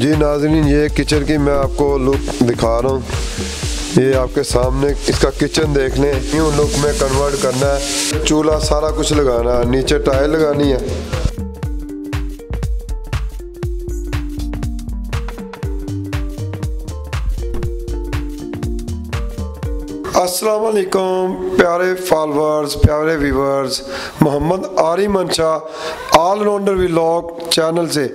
جی ناظرین، یہ کچن کی میں آپ کو لک دکھا رہا ہوں۔ یہ آپ کے سامنے اس کا کچن دیکھ لیں۔ یوں لک میں کنورٹ کرنا ہے، چولہا سارا کچھ لگانا ہے، نیچے ٹائل لگانی ہے۔ السلام علیکم، پیارے فالورز پیارے ویورز محمد آری منشا آل راؤنڈر ولاگ چینل سے۔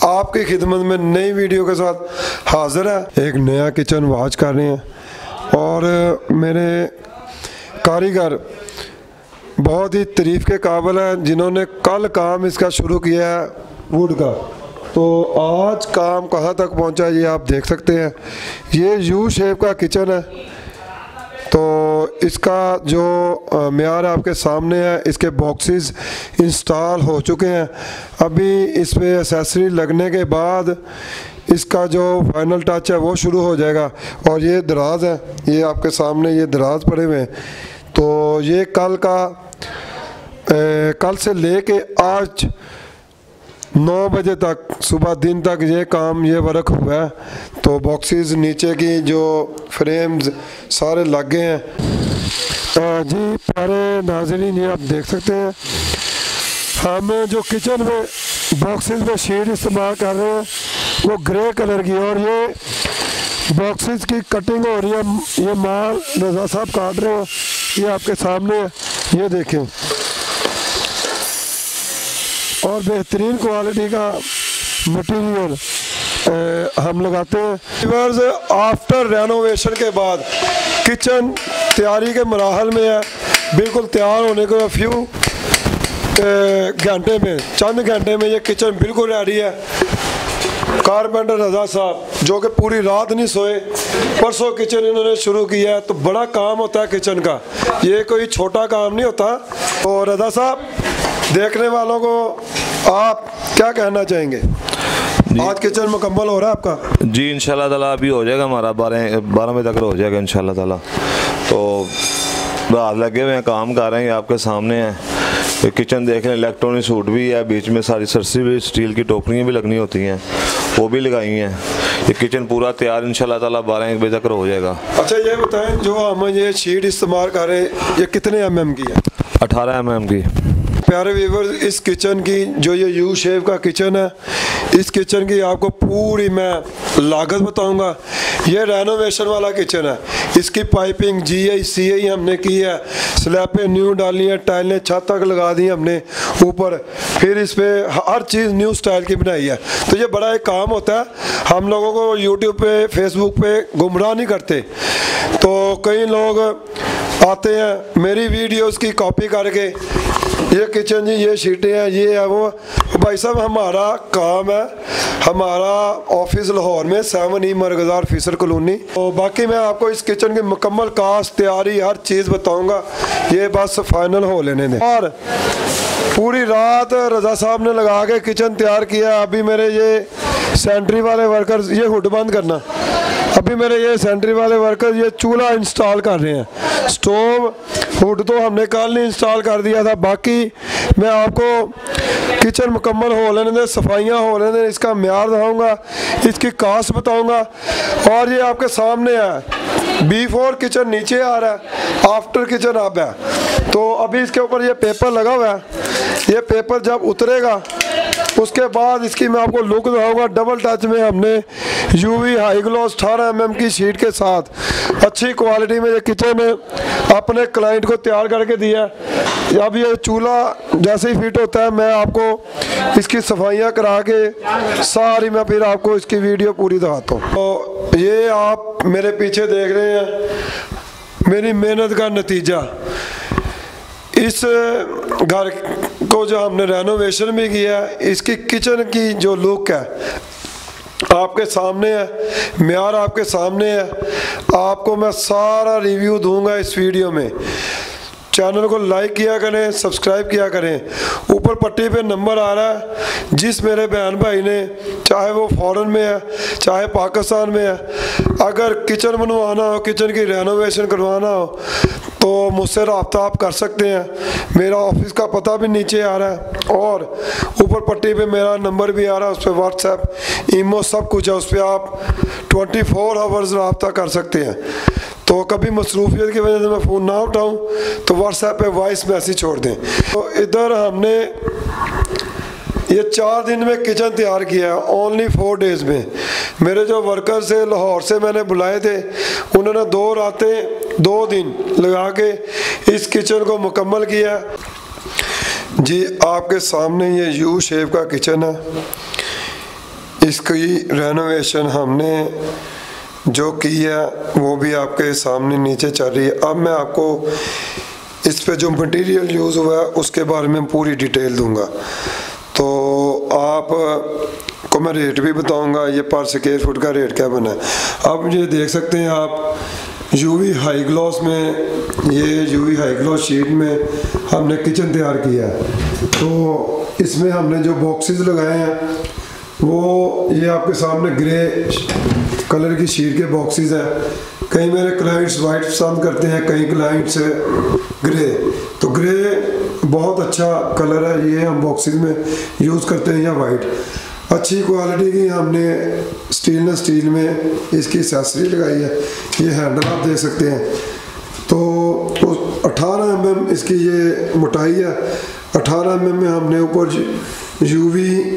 آپ کی خدمت میں نئی ویڈیو کے ساتھ حاضر ہے ایک نیا کچن واچ کر رہے ہیں۔ اور میرے کاریگر بہت ہی تعریف کے قابل ہیں، جنہوں نے کل کام اس کا شروع کیا ہے ووڈ کا۔ تو آج کام کہاں تک پہنچا یہ آپ دیکھ سکتے ہیں۔ یہ یو شیپ کا کچن ہے۔ تو اس کا جو معیار آپ کے سامنے ہے، اس کے باکسز انسٹال ہو چکے ہیں۔ ابھی اس پہ اسیسری لگنے کے بعد اس کا جو فائنل ٹچ ہے، وہ شروع ہو جائے گا۔ اور یہ دراز ہے یہ آپ کے سامنے یہ دراز پڑے ہوئے ہیں۔ تو یہ کل کا کل سے لے کے آج نو بجے تک، صبح دن تک یہ کام، یہ ورک ہوا ہے۔ تو باکسز نیچے کی جو فریمز سارے لگ گئے ہیں۔ جی پیارے ناظرین یہ آپ دیکھ سکتے ہیں۔ ہم جو کچن میں باکسز میں شیٹ استعمال کر رہے ہیں، وہ گرے کلر کی اور یہ باکسز کی کٹنگ ہو رہی ہے۔ یہ مال رضا صاحب کاٹ رہے ہیں۔ یہ آپ کے سامنے ہے۔ یہ دیکھیں۔ اور بہترین کوالٹی کا مٹیریل ہم لگاتے ہیں۔ آفٹر رینوویشن کے بعد کچن تیاری کے مراحل میں ہے۔ بالکل تیار ہونے کو فیو گھنٹے میں، چند گھنٹے میں یہ کچن بالکل ریڈی ہے۔ کارپینٹر رضا صاحب، جو کہ پوری رات نہیں سوئے، پرسوں کچن انہوں نے شروع کیا ہے۔ تو بڑا کام ہوتا ہے کچن کا۔ یہ کوئی چھوٹا کام نہیں ہوتا۔ اور رضا صاحب دیکھنے والوں کو آپ کیا کہنا چاہیں گے؟ جی۔ آج کچن مکمل ہو رہا ہے آپ کا؟ جی ان شاء اللہ تعالیٰ ابھی ہو جائے گا ہمارا بارہ بارہ بجے تک ہو جائے گا ان شاء اللہ تعالیٰ۔ تو رات لگے ہوئے ہیں کام کر رہے ہیں آپ کے سامنے ہیں۔ کچن دیکھ لیں الیکٹرانک سوٹ بھی ہے بیچ میں ساری سرسی بھی اسٹیل کی ٹوکریاں بھی لگنی ہوتی ہیں۔ وہ بھی لگائی ہیں۔ یہ کچن پورا تیار ان شاء اللہ تعالیٰ بارہ ایک بجے تک ہو جائے گا۔ اچھا یہ بتائیں جو ہم یہ شیٹ استعمال کر رہے ہیں یہ کتنے ایم ایم کی ہے؟ اٹھارہ ایم ایم کی۔ پیارے ویور اس کچن کی جو یہ یو شیپ کا کچن ہے، اس کچن کی آپ کو پوری میں لاگت بتاؤں گا۔ یہ رینوویشن والا کچن ہے۔ اس کی پائپنگ جی آئی سی آئی ہم نے کی ہے۔ سلیپیں نیو ڈالی ہیں، ٹائلیں چھت تک لگا دی ہم نے اوپر۔ پھر اس پہ ہر چیز نیو سٹائل کی بنائی ہے۔ تو یہ بڑا ایک کام ہوتا ہے۔ ہم لوگوں کو یوٹیوب پہ فیس بک پہ گمراہ نہیں کرتے۔ تو کئی لوگ آتے ہیں، میری ویڈیوز کی کاپی کر کے یہ کچن جی یہ شیٹیں ہیں، یہ ہے وہ۔ بھائی صاحب، ہمارا کام ہے، ہمارا آفس لاہور میں seven E e Marghzar officers colony تو باقی میں آپ کو اس کچن کی مکمل کاسٹ، تیاری، ہر چیز بتاؤں گا۔ یہ بس فائنل ہو لینے دیں۔ اور پوری رات رضا صاحب نے لگا کے کچن تیار کیا۔ ابھی میرے یہ سینٹری والے ورکرز یہ ہڈ بند کرنا۔ ابھی میرے یہ سینٹری والے ورکر یہ چولہا انسٹال کر رہے ہیں۔ سٹوو فوٹو تو ہم نے کل نہیں انسٹال کر دیا تھا، باقی میں آپ کو کچن مکمل ہو لینے دیں، صفائیاں ہو لینے دیں، اس کا معیار دکھاؤں گا، اس کی کاسٹ بتاؤں گا۔ اور یہ آپ کے سامنے ہے بی فور کچن نیچے آ رہا ہے آفٹر کچن اب ہے۔ تو ابھی اس کے اوپر یہ پیپر لگا ہوا ہے، یہ پیپر جب اترے گا اس کے بعد اس کی میں آپ کو لک دکھاؤں گا. ڈبل ٹچ میں ہم نے یو وی ہائی گلوس اٹھارہ ایم ایم کی شیٹ کے ساتھ اچھی کوالٹی میں یہ کچن اپنے کلائنٹ کو تیار کر کے دیا ہے. اب یہ چولہا جیسے ہی فٹ ہوتا ہے میں آپ کو اس کی صفائیاں کرا کے ساری میں پھر آپ کو اس کی ویڈیو پوری دکھاتا ہوں. تو یہ آپ میرے پیچھے دیکھ رہے ہیں. میری محنت کا نتیجہ. اس گھر کو جو ہم نے رینوویشن بھی کیا ہے، اس کی کچن کی جو لک ہے، آپ کے سامنے ہے، معیار آپ کے سامنے ہے۔ آپ کو میں سارا ریویو دوں گا اس ویڈیو میں۔ چینل کو لائک کیا کریں، سبسکرائب کیا کریں۔ اوپر پٹی پہ نمبر آ رہا ہے، جس میرے بہن بھائی نے، چاہے وہ فورن میں ہے، چاہے پاکستان میں ہے، اگر کچن بنوانا ہو، کچن کی رینوویشن کروانا ہو، تو مجھ سے رابطہ آپ کر سکتے ہیں۔ میرا آفس کا پتہ بھی نیچے آ رہا ہے اور اوپر پٹی پہ میرا نمبر بھی آ رہا ہے، اس پہ واٹس ایپ ایمو سب کچھ ہے، اس پہ آپ ٹوئنٹی فور آورز رابطہ کر سکتے ہیں۔ تو کبھی مصروفیت کی وجہ سے میں فون نہ اٹھاؤں، تو واٹس ایپ پہ وائس میسج چھوڑ دیں۔ تو ادھر ہم نے یہ چار دن میں کچن تیار کیا ہے اونلی فور ڈیز میں۔ میرے جو ورکر سے لاہور سے میں نے بلائے تھے، انہوں نے دو راتیں، دو دن لگا کے اس کچن کو مکمل کیا۔ جی آپ کے سامنے یہ یو شیپ کا کچن ہے۔ اس کی رینوویشن ہم نے جو کی ہے، وہ بھی آپ کے سامنے نیچے چل رہی ہے۔ اب میں آپ کو اس پہ جو مٹیریل یوز ہوا ہے، اس کے بارے میں پوری ڈیٹیل دوں گا۔ تو آپ کو میں ریٹ بھی بتاؤں گا، یہ پر سکیئر فٹ کا ریٹ کیا بنا ہے۔ اب یہ دیکھ سکتے ہیں، آپ یو وی ہائی گلاس میں، یہ U V high gloss sheet میں ہم نے کچن تیار کیا ہے۔ تو اس میں ہم نے جو باکسز لگائے ہیں وہ یہ آپ کے سامنے گرے کلر کی شیر کے باکسز ہیں۔ کئی میرے کلائنٹس وائٹ پسند کرتے ہیں کئی کلائنٹس گرے۔ تو گرے بہت اچھا کلر ہے، یہ ہم باکسز میں یوز کرتے ہیں یا وائٹ اچھی کوالٹی کی ہم نے سٹیل نہ سٹیل میں اس کی سیسری لگائی ہے۔ یہ ہینڈل آپ دے سکتے ہیں۔ تو اٹھارہ ایم ایم اس کی یہ مٹائی ہے۔ اٹھارہ ایم ایم میں ہم نے اوپر یو وی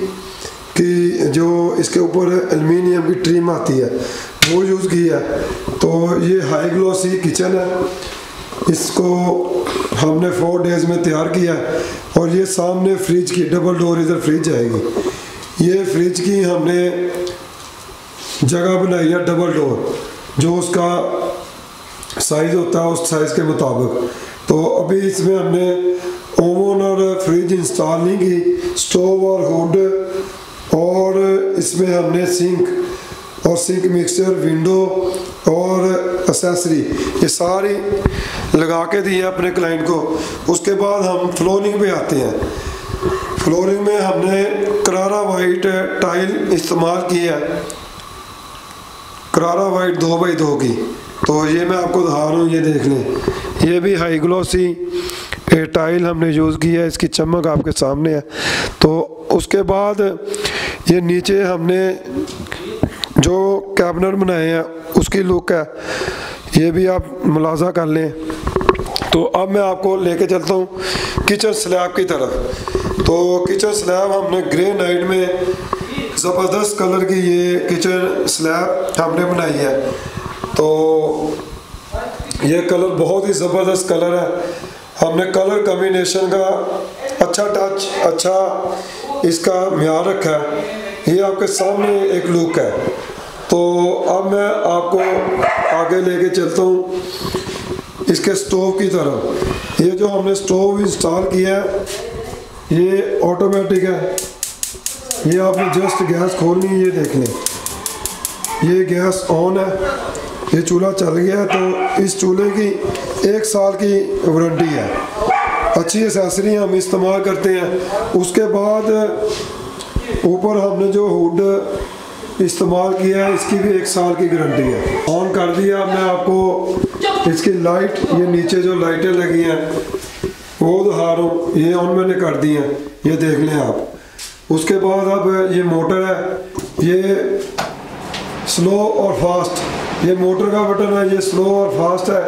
کی جو اس کے اوپر المینیم کی ٹریم آتی ہے، وہ یوز کی ہے۔ تو یہ ہائی گلوسی کچن ہے۔ اس کو ہم نے فور ڈیز میں تیار کیا ہے اور یہ سامنے فریج کی ڈبل ڈور ادھر فریج آئے گی۔ یہ فریج کی ہم نے جگہ بنائی ہے ڈبل ڈور جو اس کا سائز ہوتا ہے اس سائز کے مطابق۔ تو ابھی اس میں ہم نے اوون اور فریج انسٹال نہیں کی اسٹوو اور ہوڈ اور اس میں ہم نے سنک اور سنک مکسچر، ونڈو اور اسیسری یہ ساری لگا کے دی ہے اپنے کلائنٹ کو۔ اس کے بعد ہم فلورنگ پہ آتے ہیں۔ فلورنگ میں ہم نے کرارا وائٹ ٹائل استعمال کی ہے۔ کرارا وائٹ دو بائی دو کی۔ تو یہ میں آپ کو دہا رہا ہوں، یہ دیکھ لیں۔ یہ بھی ہائی گلوسی ٹائل ہم نے یوز کی ہے۔ اس کی چمک آپ کے سامنے ہے۔ تو اس کے بعد یہ نیچے ہم نے جو کیبنٹ بنائے ہیں، اس کی لک ہے۔ یہ بھی آپ ملاحظہ کر لیں۔ تو اب میں آپ کو لے کے چلتا ہوں کچن سلیب کی طرف۔ تو کچن سلیب ہم نے گرے نائٹ میں زبردست کلر کی یہ کچن سلیب ہم نے بنائی ہے۔ تو یہ کلر بہت ہی زبردست کلر ہے۔ ہم نے کلر کمبینیشن کا اچھا ٹچ اچھا اس کا معیار رکھا ہے۔ یہ آپ کے سامنے ایک لک ہے۔ تو اب میں آپ کو آگے لے کے چلتا ہوں۔ اس کے سٹوو کی طرف۔ یہ جو ہم نے سٹوو انسٹال کیا ہے، یہ آٹومیٹک ہے۔ یہ آپ نے جسٹ گیس کھولنی ہے، یہ دیکھ لیں۔ یہ گیس آن ہے۔ یہ چولہا چل گیا ہے، تو اس چولہے کی ایک سال کی وارنٹی ہے۔ اچھی اسیسری ہم استعمال کرتے ہیں۔ اس کے بعد اوپر ہم نے جو ہوڈ استعمال کیا ہے، اس کی بھی ایک سال کی گارنٹی ہے۔ آن کر دیا میں آپ کو۔ اس کی لائٹ یہ نیچے جو لائٹیں لگی ہیں، وہ دہا رہا ہوں۔ یہ آن میں نے کر دی ہیں۔ یہ دیکھ لیں آپ۔ اس کے بعد اب یہ موٹر ہے۔ یہ سلو اور فاسٹ یہ موٹر کا بٹن ہے۔ یہ سلو اور فاسٹ ہے۔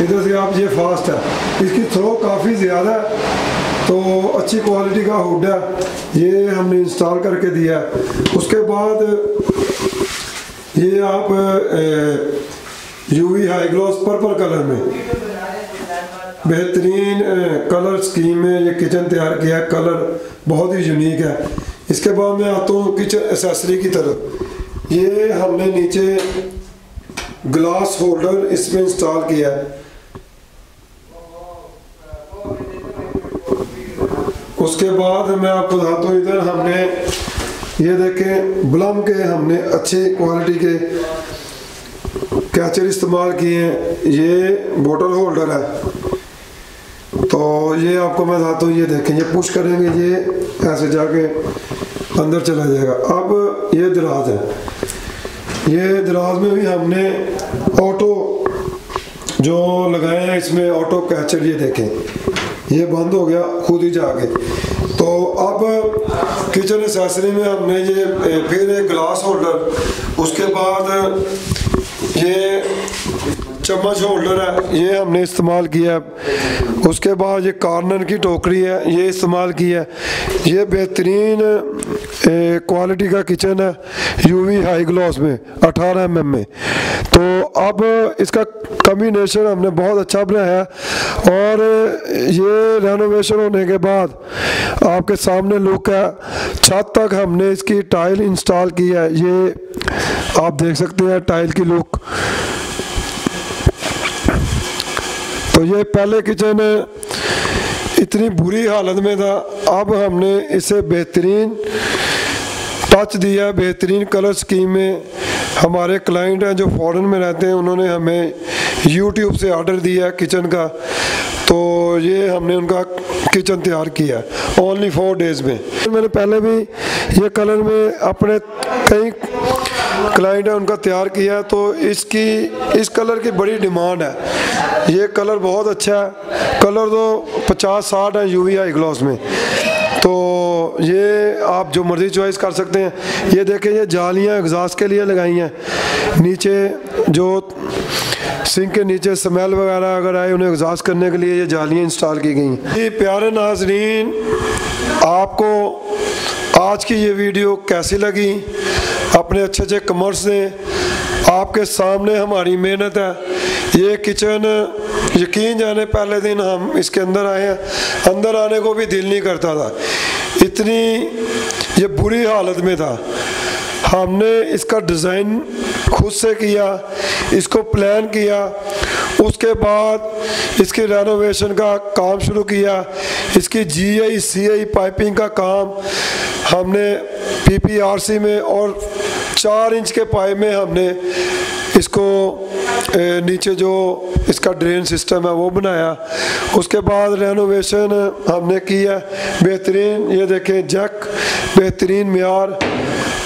ادھر سے آپ یہ فاسٹ ہے۔ اس کی تھرو کافی زیادہ ہے۔ تو اچھی کوالٹی کا ہوڈ ہے۔ یہ ہم نے انسٹال کر کے دیا ہے۔ اس کے بعد یہ آپ U V high gloss purple colour میں۔ بہترین کلر سکیم میں یہ کچن تیار کیا ہے۔ کلر بہت ہی یونیک ہے۔ اس کے بعد میں آتا ہوں کچن اسیسری کی طرف۔ یہ ہم نے نیچے گلاس ہولڈر اس میں انسٹال کیا ہے۔ اس کے بعد میں آپ کو بتاتا ہوں، ادھر ہم نے یہ دیکھیں، بلم کے ہم نے اچھی کوالٹی کے کیچر استعمال کیے ہیں۔ یہ بوٹل ہولڈر ہے۔ تو یہ آپ کو میں بتاتا ہوں، یہ دیکھیں، یہ پش کریں گے، یہ ایسے جا کے اندر چلا جائے گا۔ اب یہ دراز ہے۔ یہ دراز میں بھی ہم نے آٹو جو لگائے ہیں، اس میں آٹو کیچر یہ دیکھیں۔ یہ بند ہو گیا، خود ہی جا کے۔ تو اب کچن اسیسری میں ہم نے یہ، پھر ایک گلاس ہولڈر، اس کے بعد یہ چمچ ہولڈر ہے، یہ ہم نے استعمال کیا ہے۔ اس کے بعد یہ کارنر کی ٹوکری ہے، یہ استعمال کی ہے۔ یہ بہترین کوالٹی کا کچن ہے یو وی ہائی گلوس میں، اٹھارہ ایم ایم میں۔ تو اب اس کا کمبینیشن ہم نے بہت اچھا بنایا ہے۔ اور یہ رینوویشن ہونے کے بعد آپ کے سامنے لک ہے۔ چھت تک ہم نے اس کی ٹائل انسٹال کی ہے۔ یہ آپ دیکھ سکتے ہیں ٹائل کی لک۔ تو یہ پہلے کچن اتنی بری حالت میں تھا، اب ہم نے اسے بہترین ٹچ دیا، بہترین کلر سکیم میں ہمارے کلائنٹ ہیں جو فورن میں رہتے ہیں، انہوں نے ہمیں یوٹیوب سے آرڈر دیا کچن کا۔ تو یہ ہم نے ان کا کچن تیار کیا اونلی فور ڈیز میں۔ میں نے پہلے بھی یہ کلر میں اپنے کئی کلائنٹ ہے ان کا تیار کیا ہے، تو اس کی، اس کلر کی بڑی ڈیمانڈ ہے۔ یہ کلر بہت اچھا ہے۔ کلر تو پچاس، ساٹھ ہیں یو وی آئی گلاس میں۔ تو یہ آپ جو مرضی چوائس کر سکتے ہیں، یہ دیکھیں، یہ جالیاں اگزاس کے لیے لگائی ہیں۔ نیچے جو سنک کے نیچے سمیل وغیرہ اگر آئے، انہیں اگزاس کرنے کے لیے یہ جالیاں انسٹال کی گئی ہیں۔ جی پیارے ناظرین، آپ کو آج کی یہ ویڈیو کیسی لگی؟ اپنے اچھے اچھے کمرس دیں آپ کے سامنے ہماری محنت ہے۔ یہ کچن یقین جانے پہلے دن ہم اس کے اندر آئے ہیں۔ اندر آنے کو بھی دل نہیں کرتا تھا۔ اتنی یہ بری حالت میں تھا۔ ہم نے اس کا ڈیزائن خود سے کیا، اس کو پلان کیا۔ اس کے بعد اس کی رینوویشن کا کام شروع کیا۔ اس کی جی آئی سی آئی پائپنگ کا کام۔ ہم نے پی پی آر سی میں اور چار انچ کے پائپ میں ہم نے اس کو نیچے جو اس کا ڈرین سسٹم ہے وہ بنایا۔ اس کے بعد رینوویشن ہم نے کی ہے۔ بہترین، یہ دیکھیں، جیک، بہترین معیار۔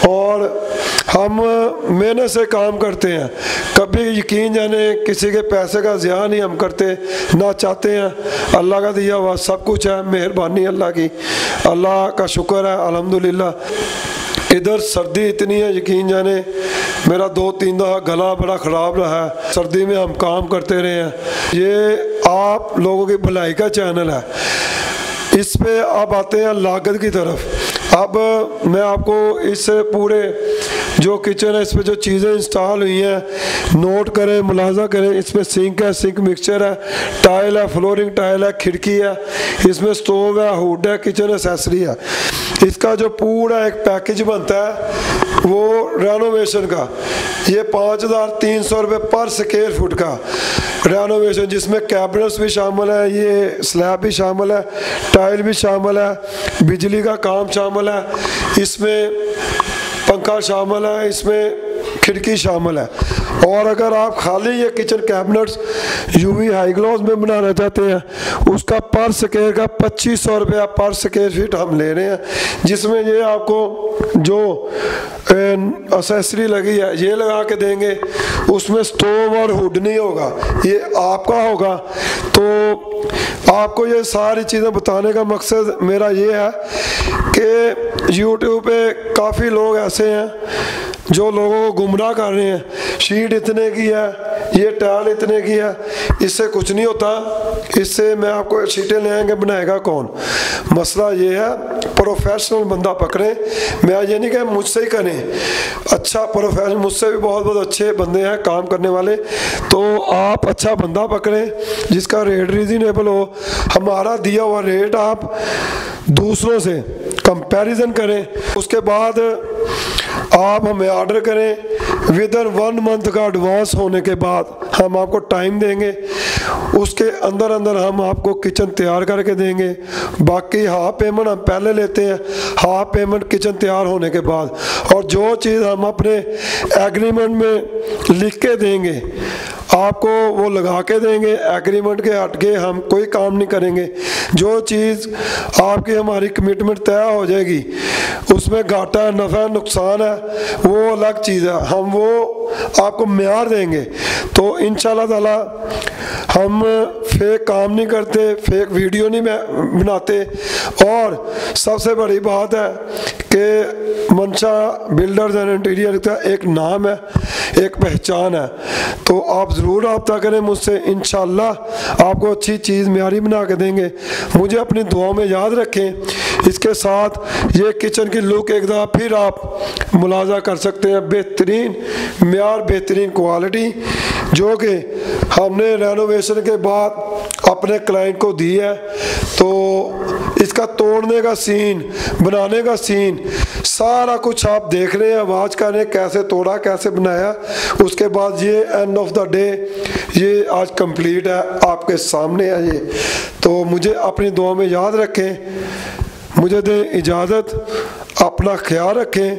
اور ہم محنت سے کام کرتے ہیں۔ کبھی یقین جانے، کسی کے پیسے کا ضیاع نہیں ہم کرتے، نہ چاہتے ہیں۔ اللہ کا دیا ہوا سب کچھ ہے، مہربانی اللہ کی۔ اللہ کا شکر ہے، الحمدللہ۔ ادھر سردی اتنی ہے، یقین جانے، میرا دو تین دہا گلا بڑا خراب رہا ہے۔ سردی میں ہم کام کرتے رہے ہیں۔ یہ آپ لوگوں کی بھلائی کا چینل ہے۔ اس پہ آپ آتے ہیں لاگت کی طرف۔ اب میں آپ کو اس پورے جو کچن ہے، اس پہ جو چیزیں انسٹال ہوئی ہیں نوٹ کریں، ملاحظہ کریں، اس میں سنک ہے سنک مکسچر ہے ٹائل ہے فلورنگ ٹائل ہے، کھڑکی ہے، اس میں سٹوو ہے ہوڈ ہے کچن اسیسری ہے۔ اس کا جو پورا ایک پیکج بنتا ہے، وہ رینوویشن کا۔ یہ پانچ ہزار تین سو روپے پر سکیئر فٹ کا۔ رینوویشن جس میں کیبنٹس بھی شامل ہے یہ سلیب بھی شامل ہے ٹائل بھی شامل ہے، بجلی کا کام شامل ہے۔ اس میں پنکھا شامل ہے، اس میں کھڑکی شامل ہے۔ اور اگر آپ خالی یہ kitchen cabinets U V high gloss میں بنانا چاہتے ہیں، اس کا پر سکیئر کا پچیس سو روپیہ پر سکیئر فٹ ہم لے رہے ہیں۔ جس میں یہ آپ کو جو اسیسری لگی ہے، یہ لگا کے دیں گے۔ اس میں سٹوو اور ہڈ نہیں ہوگا، یہ آپ کا ہوگا۔ تو آپ کو یہ ساری چیزیں بتانے کا مقصد میرا یہ ہے کہ یوٹیوب پہ کافی لوگ ایسے ہیں جو لوگوں کو گمراہ کر رہے ہیں۔ شیٹ اتنے کی ہے یہ ٹائل اتنے کی ہے، اس سے کچھ نہیں ہوتا۔ اس سے میں آپ کو شیٹیں لے آئیں گے، بنائے گا کون؟ مسئلہ یہ ہے پروفیشنل بندہ پکڑیں۔ میں یہ نہیں کہ مجھ سے ہی کریں۔ اچھا پروفیشنل مجھ سے بھی بہت بہت اچھے بندے ہیں، کام کرنے والے۔ تو آپ اچھا بندہ پکڑیں، جس کا ریٹ ریزنیبل ہو۔ ہمارا دیا ہوا ریٹ آپ دوسروں سے کمپیریزن کریں۔ اس کے بعد آپ ہمیں آرڈر کریں۔ ودن ون منتھ کا ایڈوانس ہونے کے بعد ہم آپ کو ٹائم دیں گے اس کے اندر اندر ہم آپ کو کچن تیار کر کے دیں گے باقی ہاف پیمنٹ ہم پہلے لیتے ہیں ہاف پیمنٹ کچن تیار ہونے کے بعد۔ اور جو چیز ہم اپنے ایگریمنٹ میں لکھ کے دیں گے آپ کو وہ لگا کے دیں گے ایگریمنٹ کے ہٹ کے ہم کوئی کام نہیں کریں گے۔ جو چیز آپ کی ہماری کمٹمنٹ طے ہو جائے گی، اس میں گھاٹا ہے نفع ہے نقصان ہے، وہ الگ چیز ہے۔ ہم وہ آپ کو معیار دیں گے۔ تو ان شاء اللہ تعالیٰ ہم فیک کام نہیں کرتے، فیک ویڈیو نہیں بناتے۔ اور سب سے بڑی بات ہے کہ منشا بلڈرز اینڈ انٹیریئر کا ایک نام ہے، ایک پہچان ہے۔ تو آپ ضرور رابطہ کریں، مجھ سے انشاءاللہ آپ کو اچھی چیز معیاری بنا کے دیں گے۔ مجھے اپنی دعاؤں میں یاد رکھیں۔ اس کے ساتھ یہ کچن کی لک ایک دفعہ پھر آپ ملاحظہ کر سکتے ہیں۔ بہترین معیار، بہترین کوالٹی، جو کہ ہم نے رینوویشن کے بعد اپنے کلائنٹ کو دی ہے، تو اس کا توڑنے کا سین بنانے کا سین سارا کچھ آپ دیکھ رہے ہیں، آواز کر رہے ہیں، کیسے توڑا، کیسے بنایا۔ اس کے بعد یہ اینڈ آف دا ڈے یہ آج کمپلیٹ ہے، آپ کے سامنے ہے یہ۔ تو مجھے اپنی دعا میں یاد رکھیں، مجھے دیں اجازت۔ اپنا خیال رکھیں۔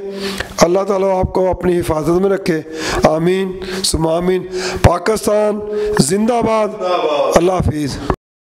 اللہ تعالیٰ آپ کو اپنی حفاظت میں رکھے۔ آمین سم آمین۔ پاکستان زندہ باد۔ اللہ حافظ۔